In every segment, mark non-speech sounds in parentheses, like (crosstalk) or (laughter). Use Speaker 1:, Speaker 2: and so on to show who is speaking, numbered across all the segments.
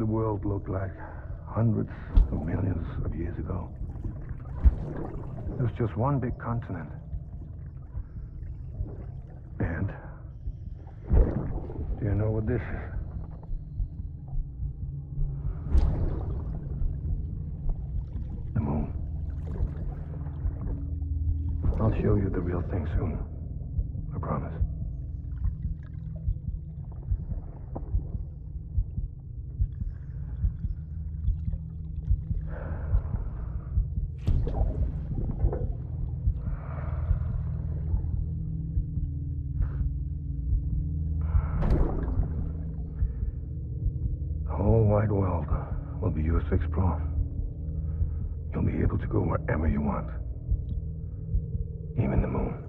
Speaker 1: The
Speaker 2: world looked like hundreds of millions of years ago. It was just one big continent. And do you know what this is? The moon. I'll show you the real thing soon. I promise.
Speaker 3: wide world will be yours to explore. You'll be able to go wherever you want. Even the moon.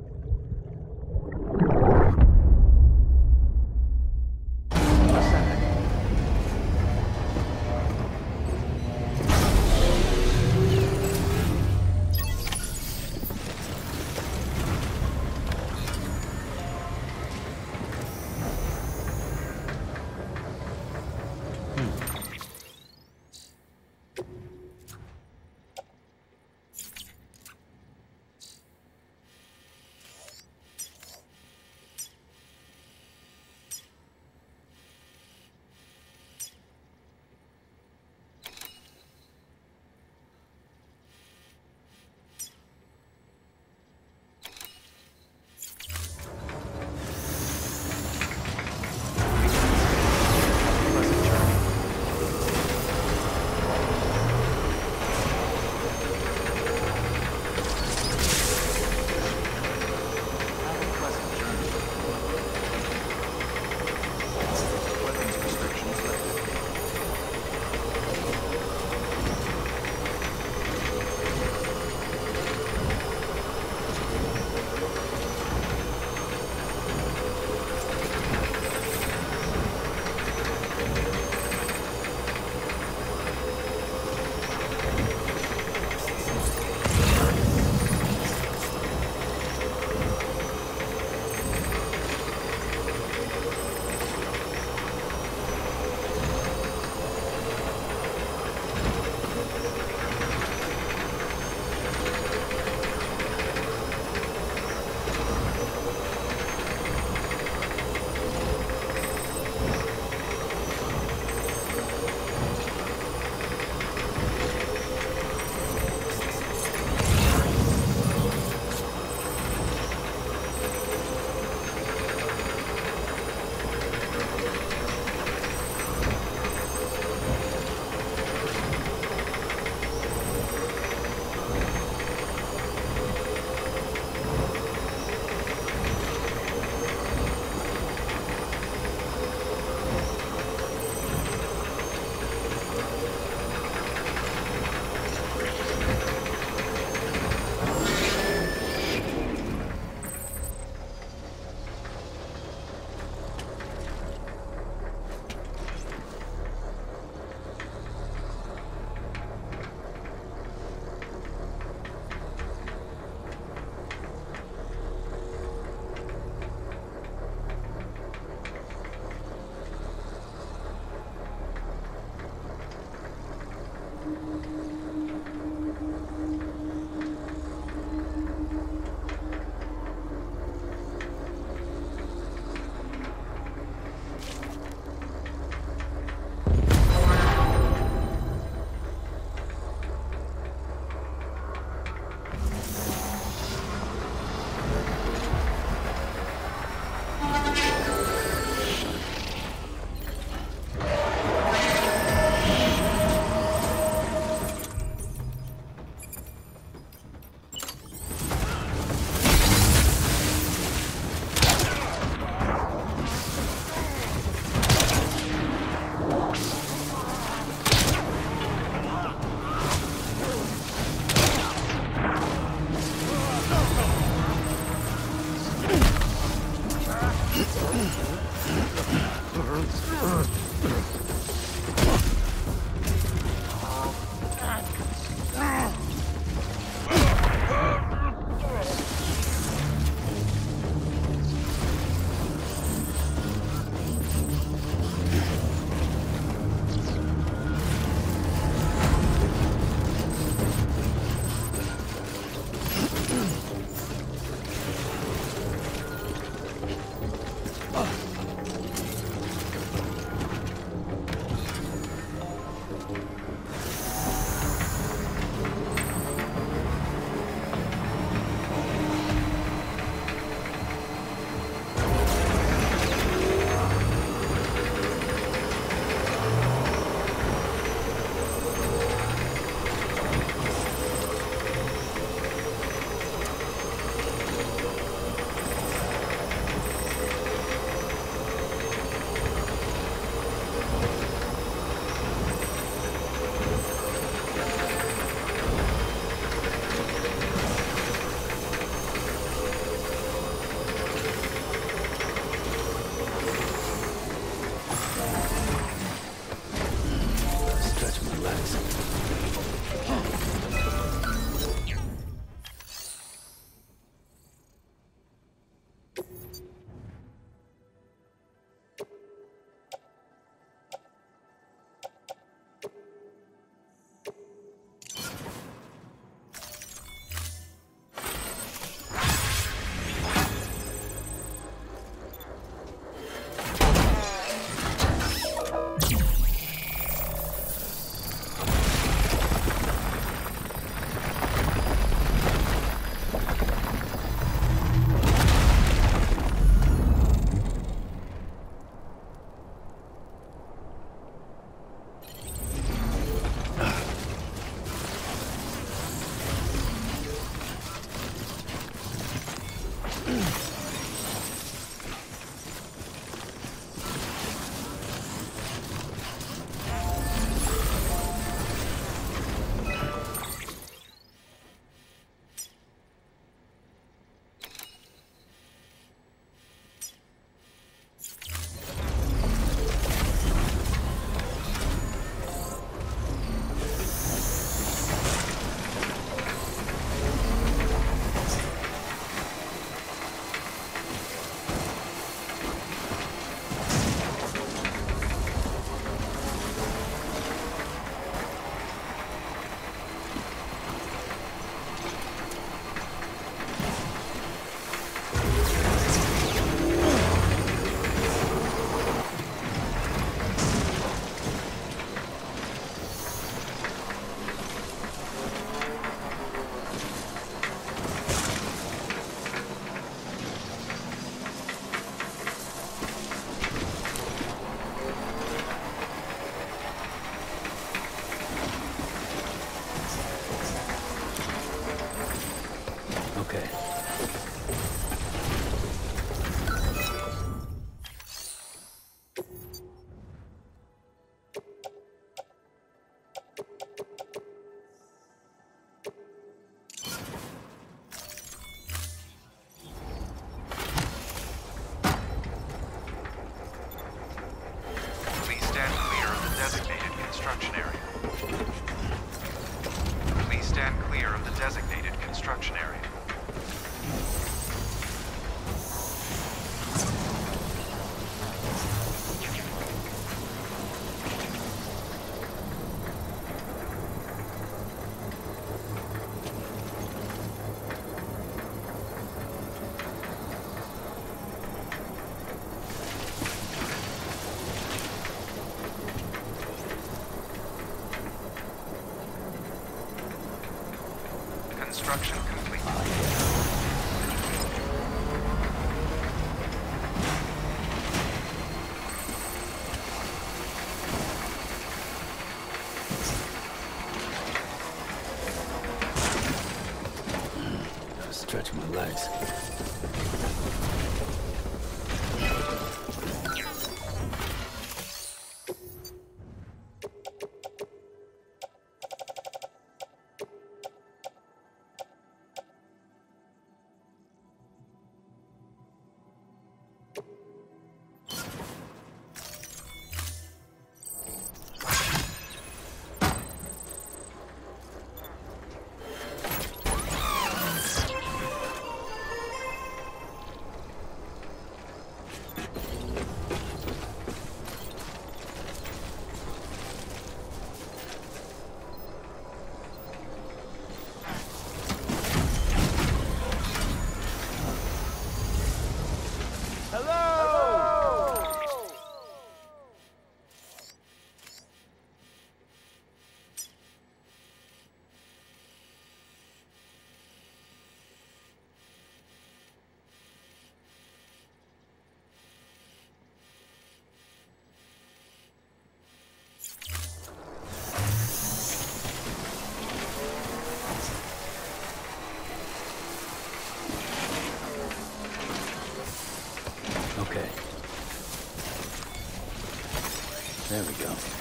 Speaker 3: There we go.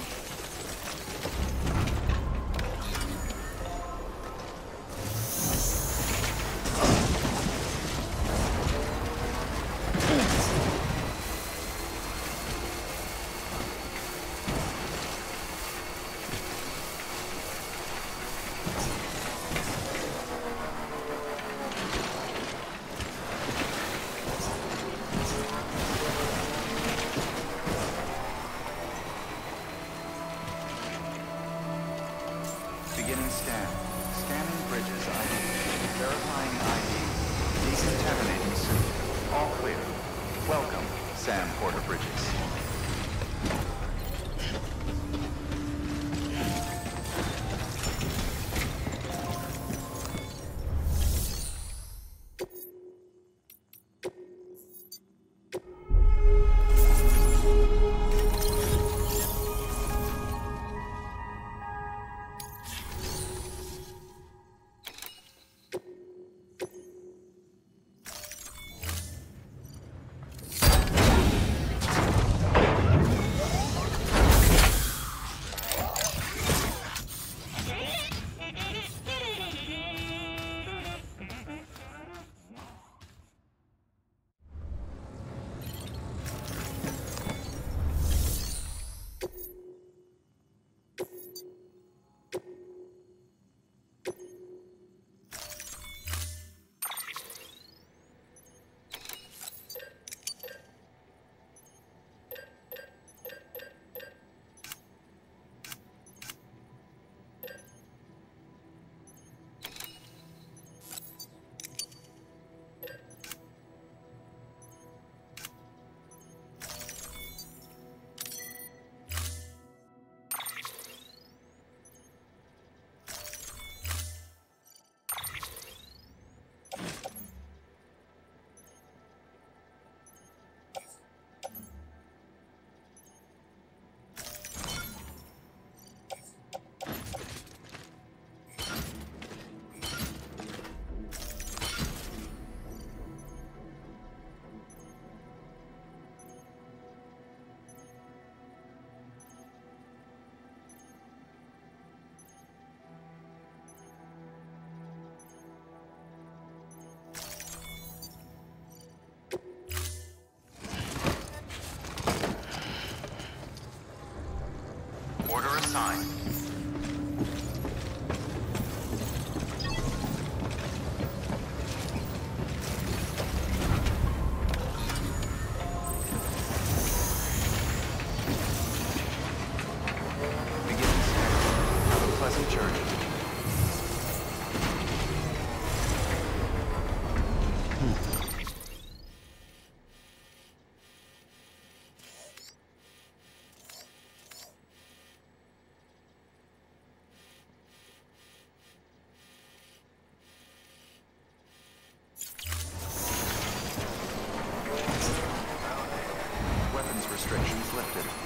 Speaker 4: Order assigned. Lifted.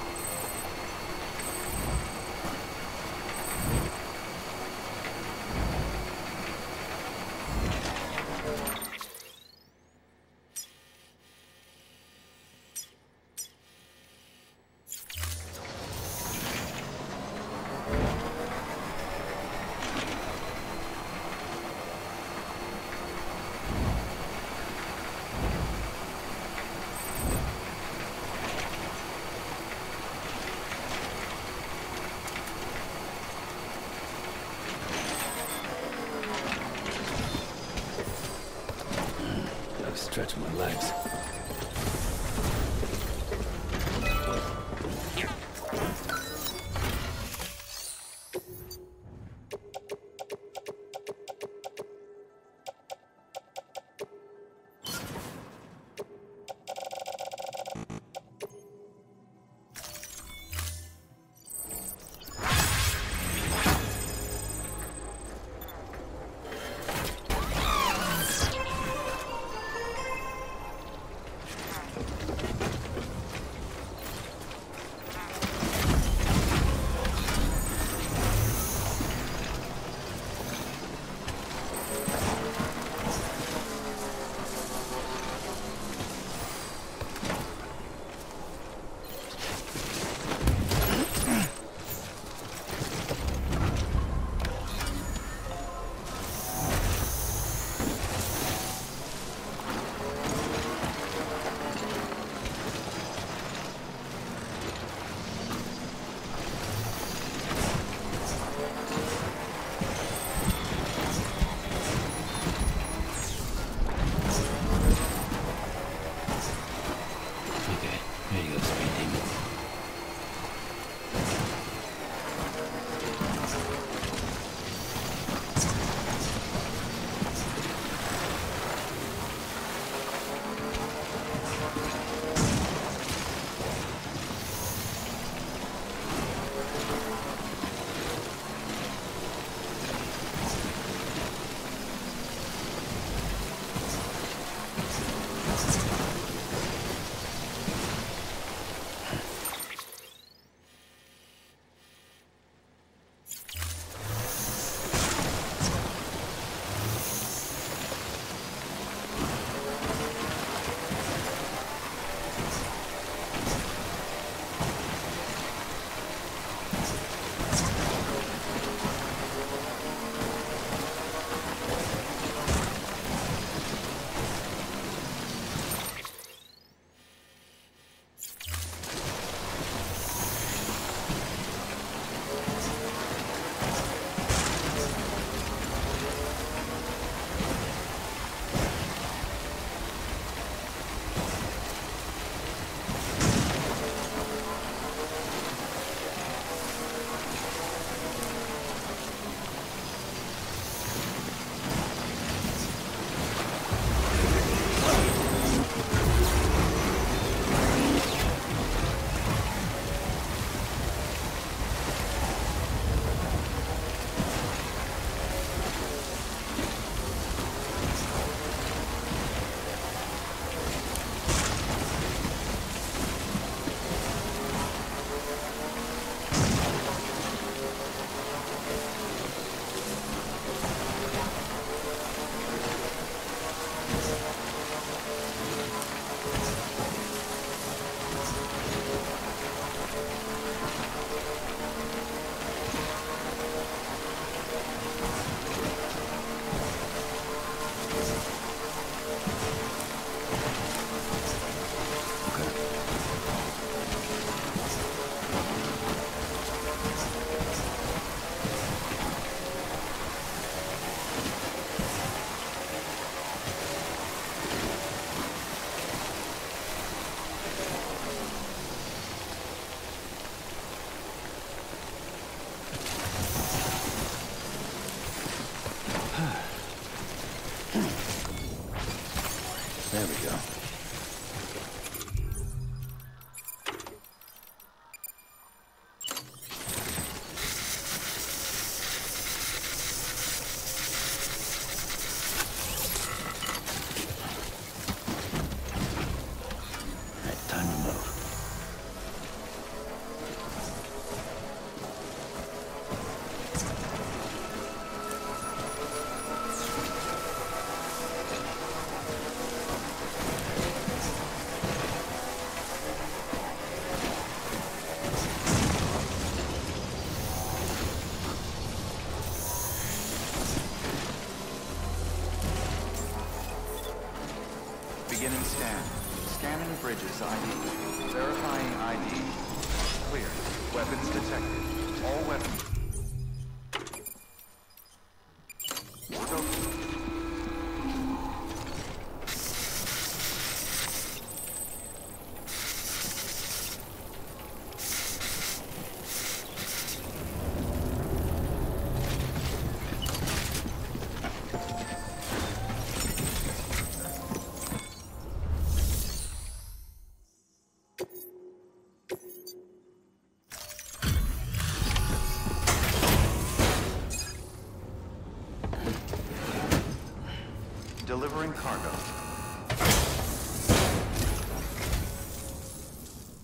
Speaker 5: Delivering cargo.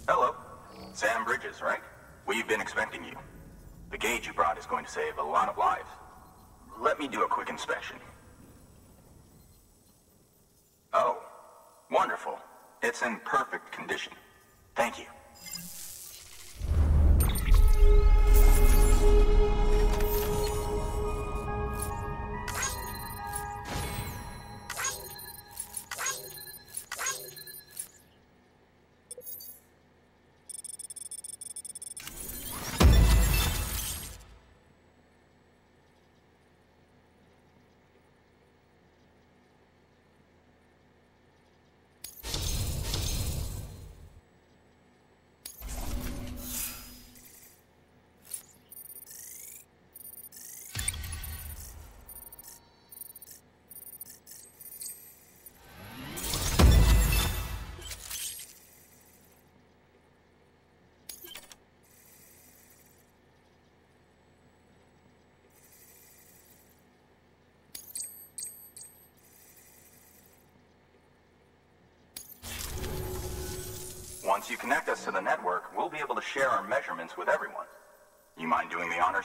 Speaker 6: Hello. Sam Bridges, right? We've been expecting you. The gauge you brought is going to save a lot of lives. Let me do a quick inspection. Oh, wonderful. It's in perfect condition. Once you connect us to the network, we'll be able to share our measurements with everyone. You mind doing the honors?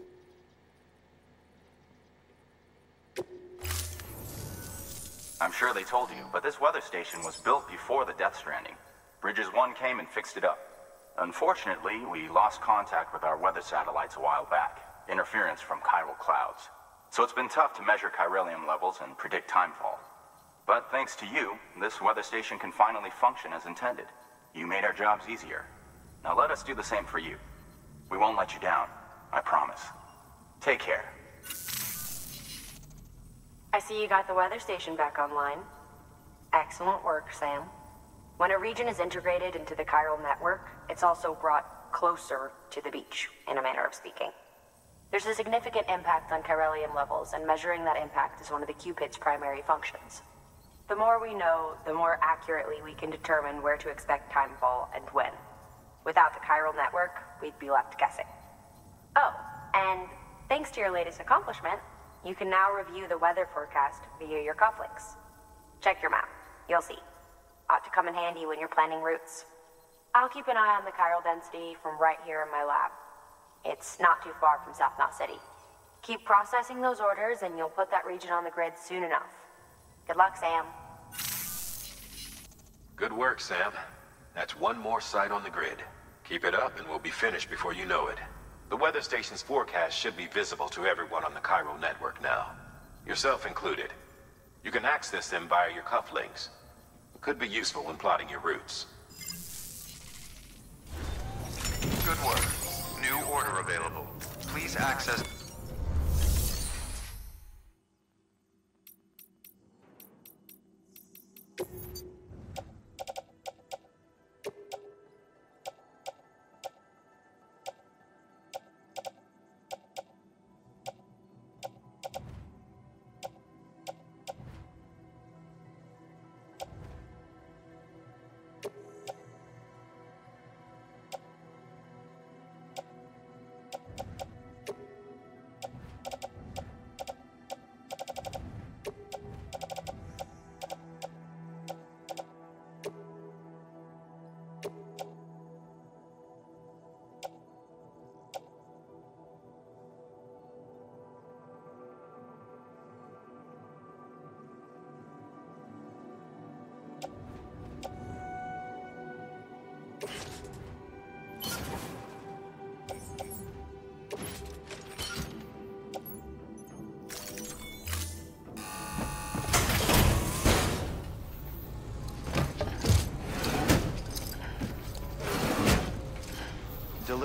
Speaker 6: I'm sure they told you, but this weather station was built before the Death Stranding. Bridges 1 came and fixed it up. Unfortunately, we lost contact with our weather satellites a while back. Interference from chiral clouds. So it's been tough to measure chiralium levels and predict timefall. But thanks to you, this weather station can finally function as intended. You made our jobs easier. Now let us do the same for you. We won't let you down. I promise. Take care.
Speaker 7: I see you got the weather station back online. Excellent work, Sam. When a region is integrated into the chiral network, it's also brought closer to the beach, in a manner of speaking. There's a significant impact on chiralium levels, and measuring that impact is one of the Cupid's primary functions. The more we know, the more accurately we can determine where to expect timefall and when. Without the chiral network, we'd be left guessing. Oh, and thanks to your latest accomplishment, you can now review the weather forecast via your cufflinks. Check your map. You'll see. Ought to come in handy when you're planning routes. I'll keep an eye on the chiral density from right here in my lab. It's not too far from South Knot City. Keep processing those orders and you'll put that region on the grid soon enough. Good luck, Sam.
Speaker 8: Good work, Sam. That's one more site on the grid. Keep it up and we'll be finished before you know it. The weather station's forecast should be visible to everyone on the chiral network now. Yourself included. You can access them via your cufflinks. It could be useful when plotting your routes.
Speaker 3: Good work. New order available. Please access...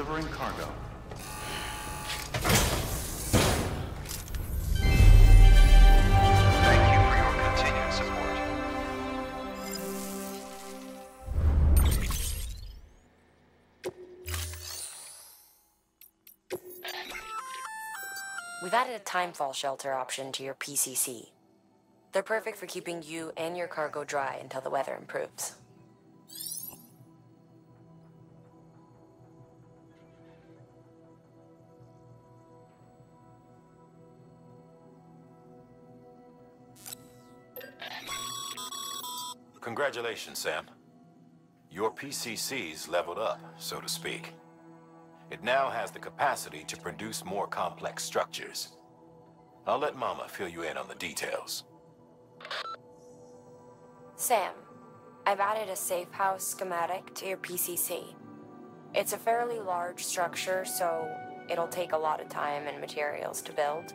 Speaker 5: Delivering cargo.
Speaker 3: Thank you for your continued support.
Speaker 7: We've added a timefall shelter option to your PCC. They're perfect for keeping you and your cargo dry until the weather improves.
Speaker 8: Congratulations, Sam. Your PCC's leveled up, so to speak. It now has the capacity to produce more complex structures. I'll let Mama fill you in on the details.
Speaker 7: Sam, I've added a safe house schematic to your PCC. It's a fairly large structure, so it'll take a lot of time and materials to build.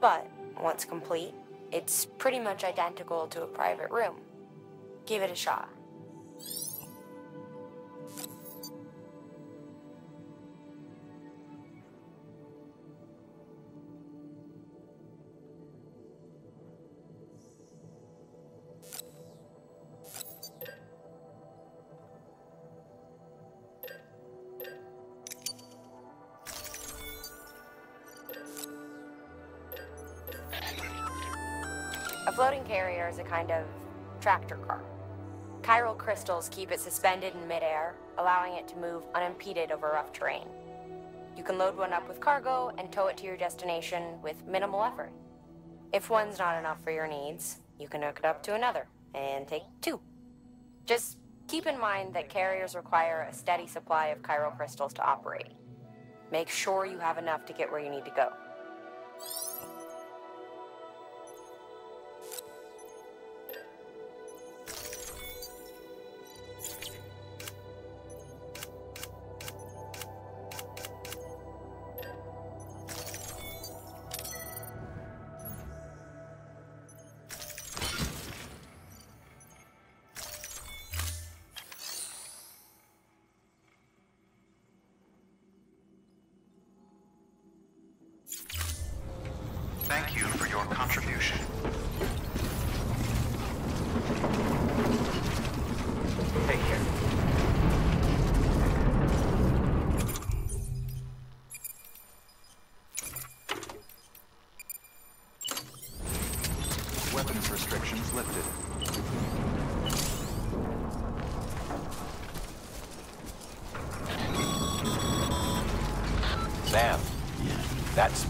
Speaker 7: But once complete, it's pretty much identical to a private room. Give it a shot. A floating carrier is a kind of tractor car. Chiral crystals keep it suspended in midair, allowing it to move unimpeded over rough terrain. You can load one up with cargo and tow it to your destination with minimal effort. If one's not enough for your needs, you can hook it up to another and take two. Just keep in mind that carriers require a steady supply of chiral crystals to operate. Make sure you have enough to get where you need to go.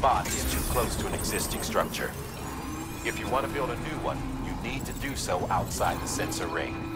Speaker 8: Spot is too close to an existing structure. If you want to build a new one, you need to do so outside the sensor ring.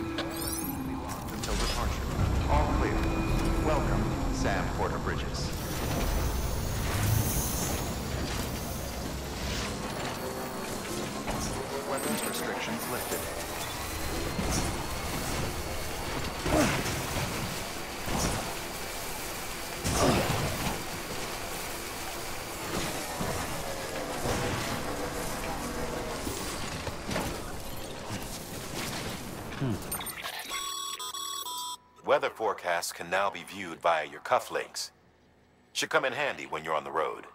Speaker 8: Weather can now be viewed via your cufflinks. Should come in handy when you're on the road.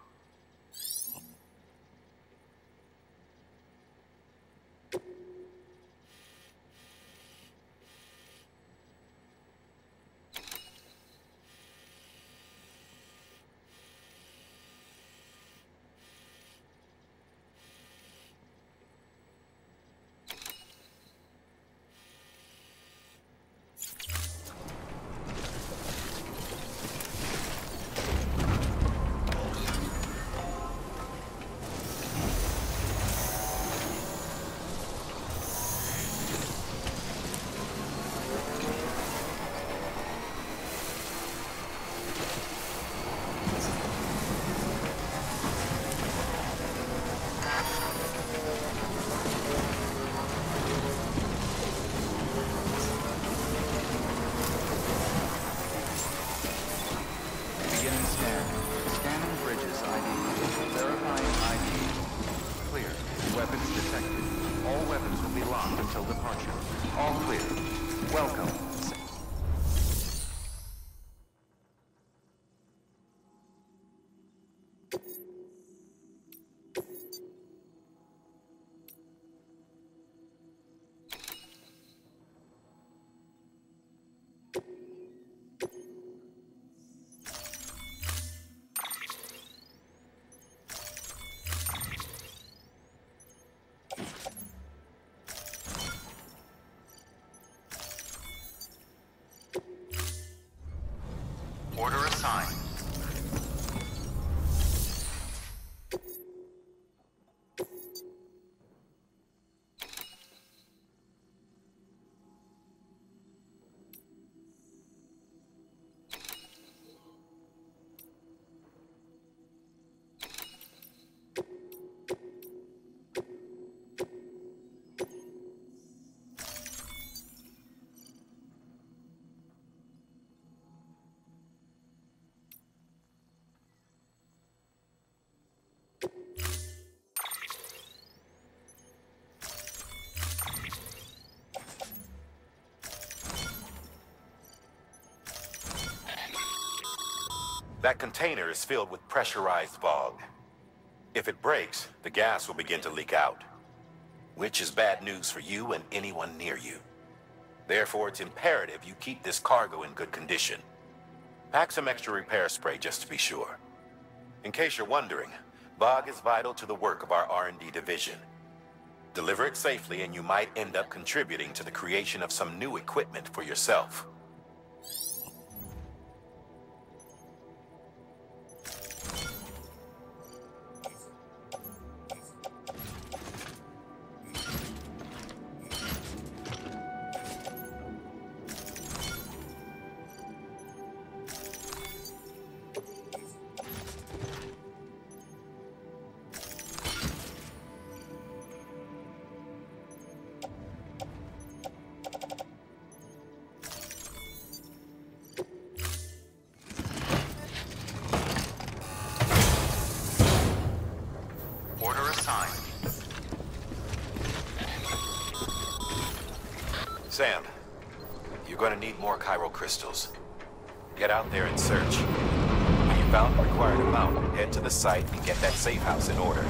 Speaker 8: That container is filled with pressurized fog. If it breaks, the gas will begin to leak out. Which is bad news for you and anyone near you. Therefore, it's imperative you keep this cargo in good condition. Pack some extra repair spray just to be sure. In case you're wondering, bog is vital to the work of our R&D division. Deliver it safely and you might end up contributing to the creation of some new equipment for yourself. Sam, you're gonna need more chiral crystals. Get out there and search. When you found the required amount, head to the site and get that safe house in order.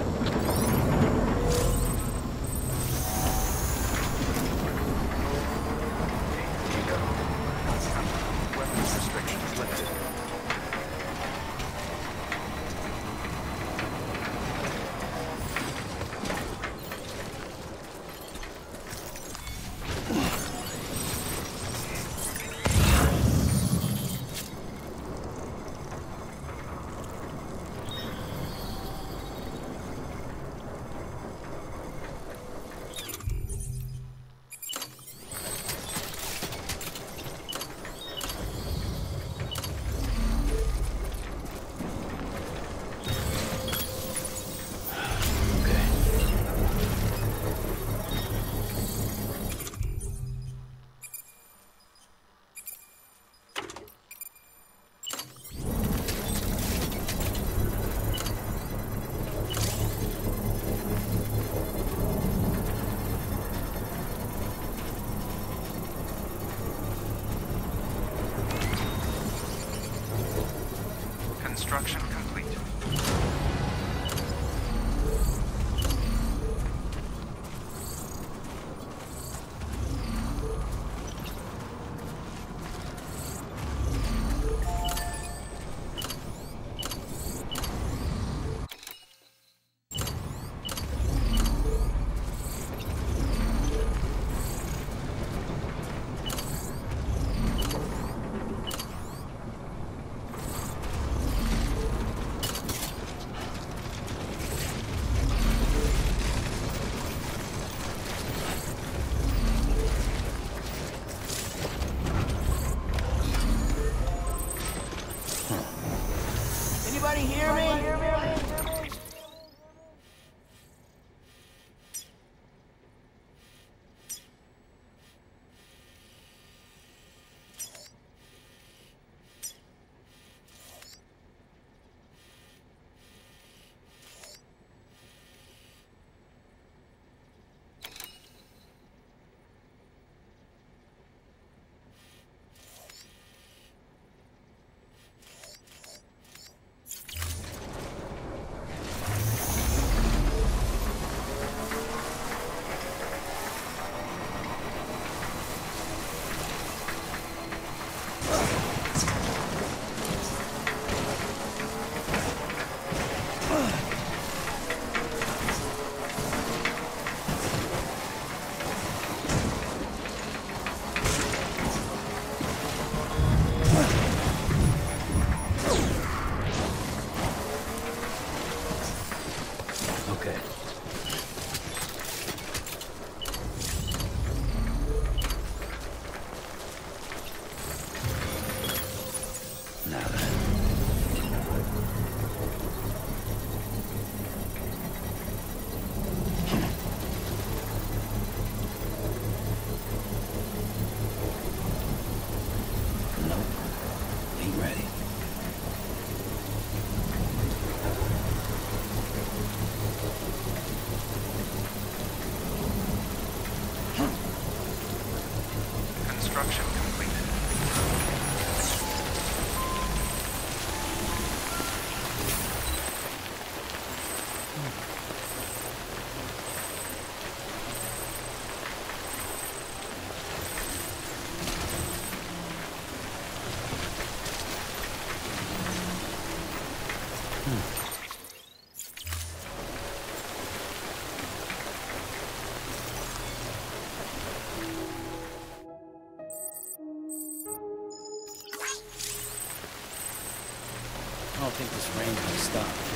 Speaker 5: Don't think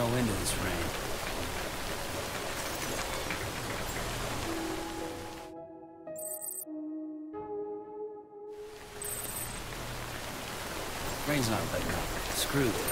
Speaker 5: No end to this rain. Rain's not letting up. Screw this.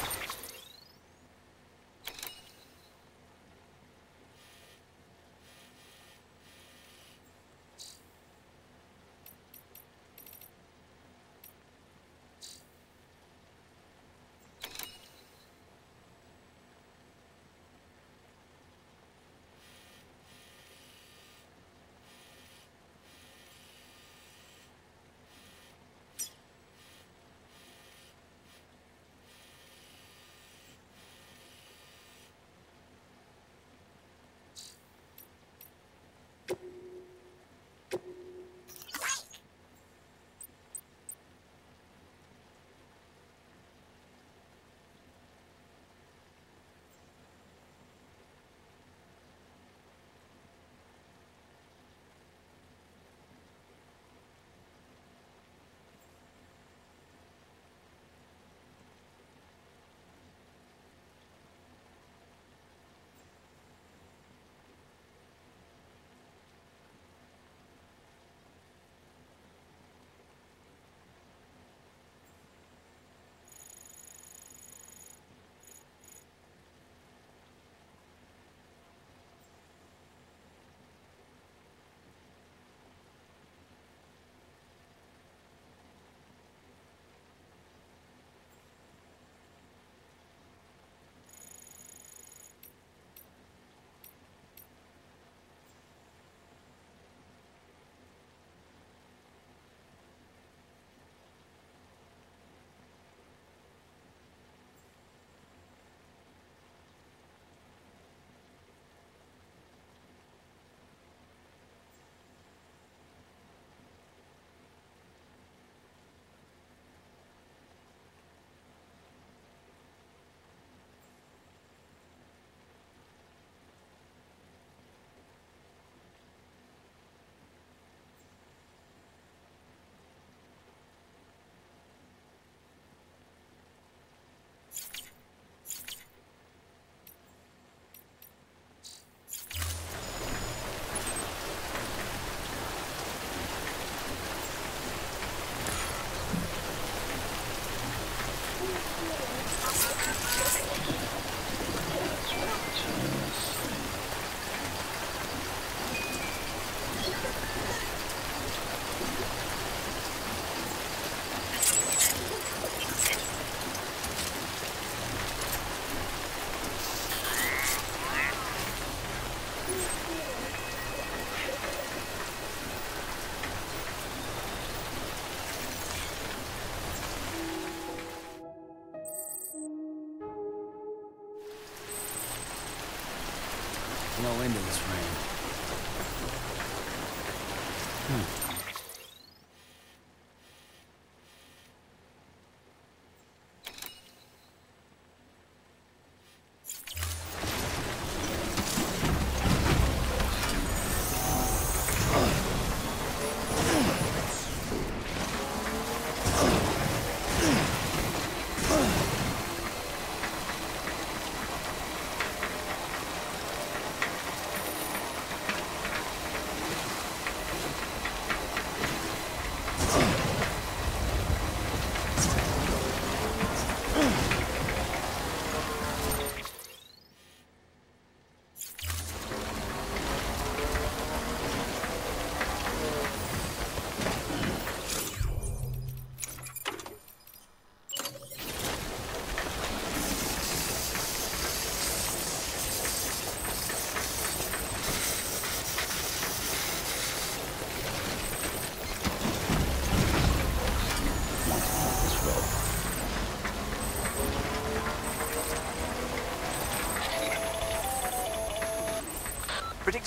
Speaker 4: No end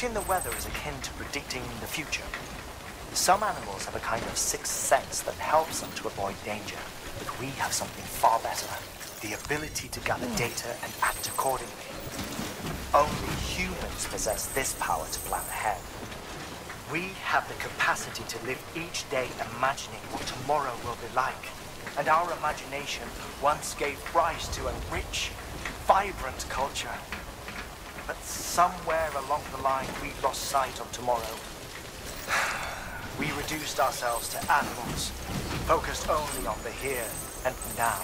Speaker 9: Predicting the weather is akin to predicting the future. Some animals have a kind of sixth sense that helps them to avoid danger, but we have something far better the ability to gather hmm. data and act accordingly. Only humans possess this power to plan ahead. We have the capacity to live each day imagining what tomorrow will be like. And our imagination once gave rise to a rich, vibrant culture. But somewhere along the line, we lost sight of tomorrow. (sighs) We reduced ourselves to animals, focused only on the here and now.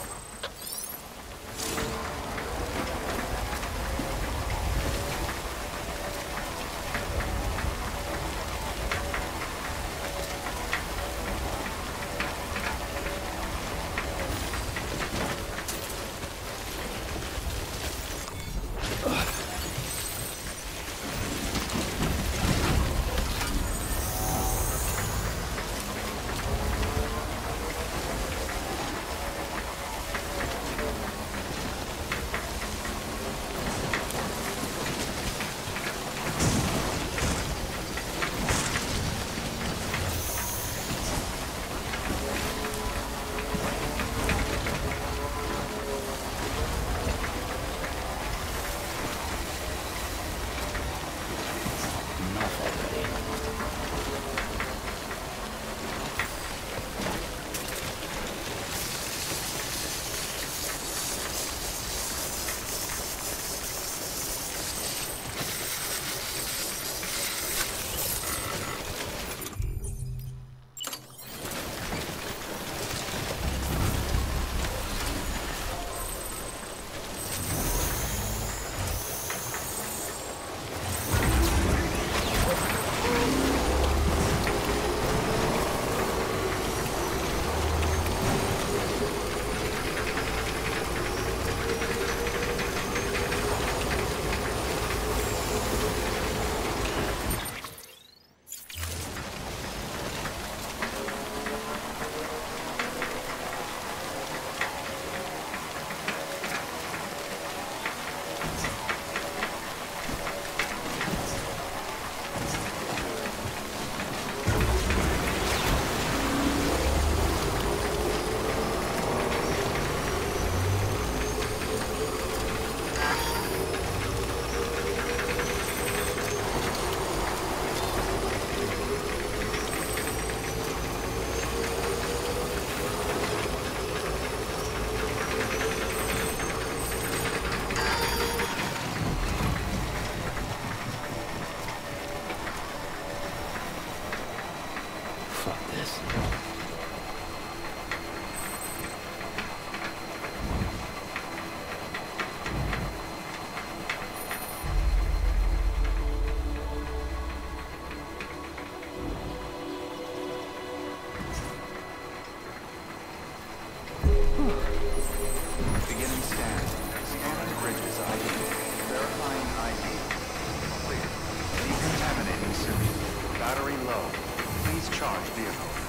Speaker 5: Please charge vehicle.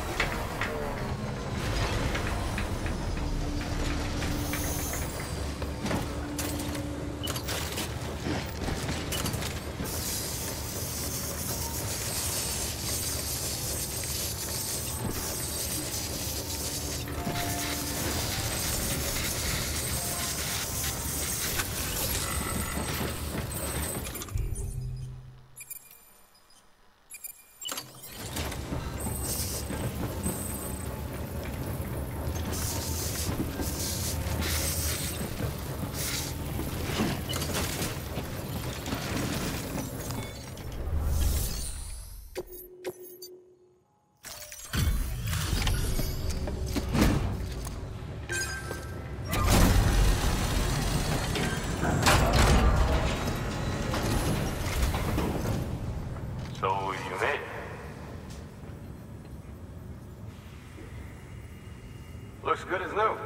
Speaker 10: Looks good as new.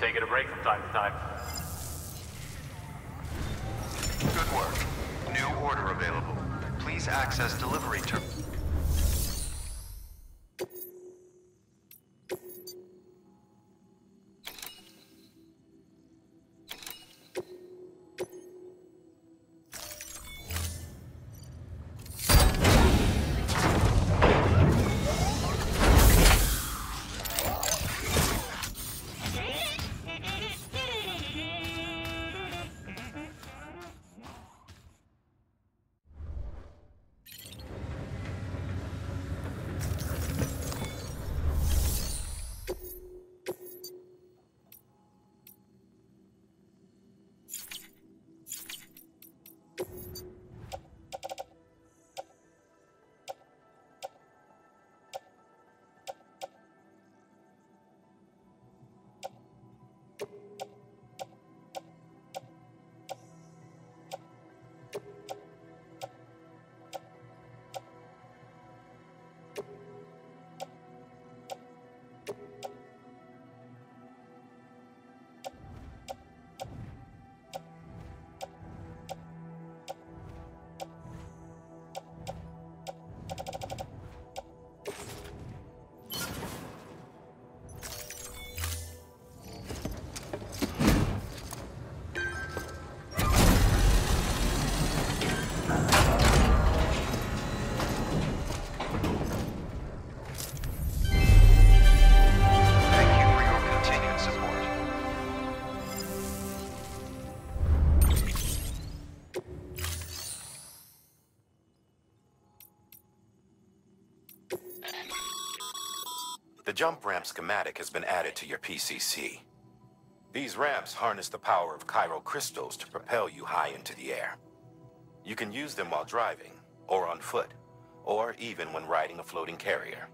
Speaker 10: Taking a break from time to time.
Speaker 3: Good work. New order available. Please access delivery terminal.
Speaker 8: Jump ramp schematic has been added to your PCC. These ramps harness the power of chiral crystals to propel you high into the air. You can use them while driving, or on foot, or even when riding a floating carrier.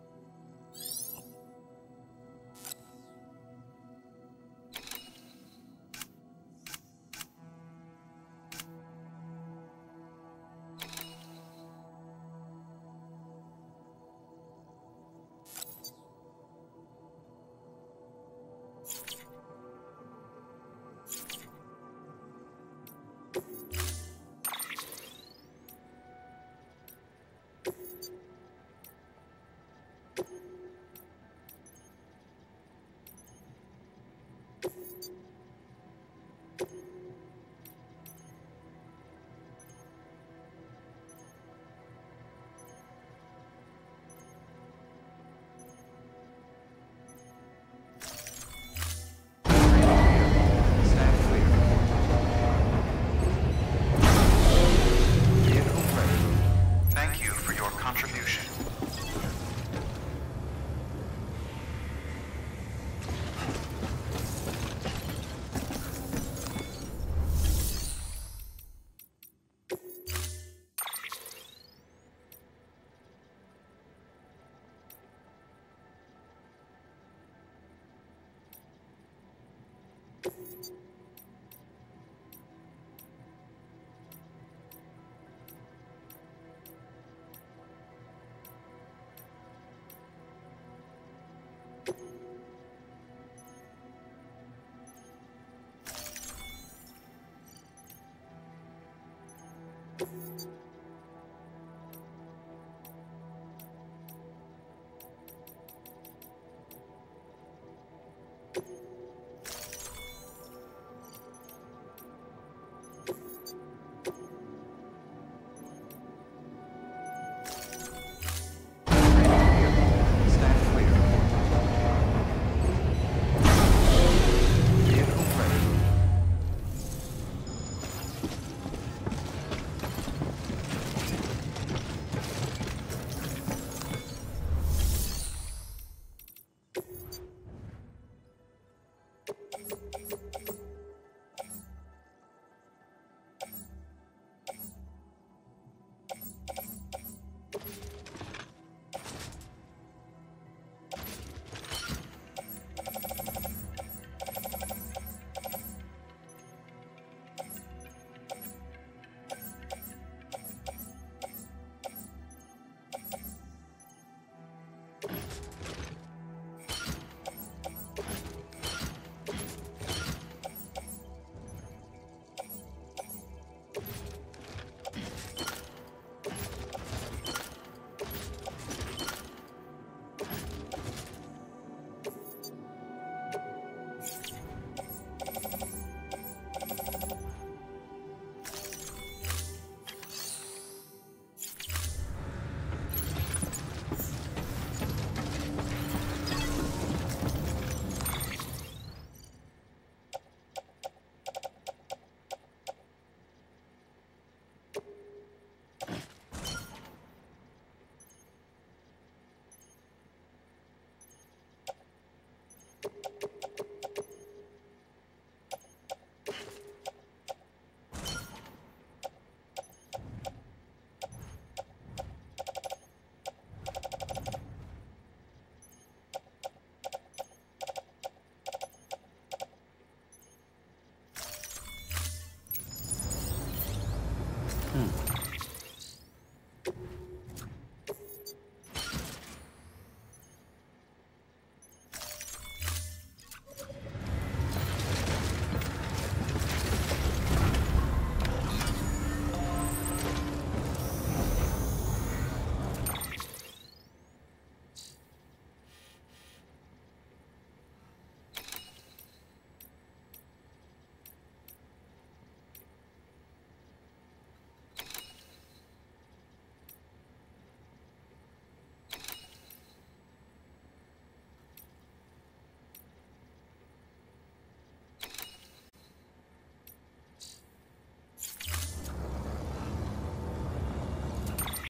Speaker 11: You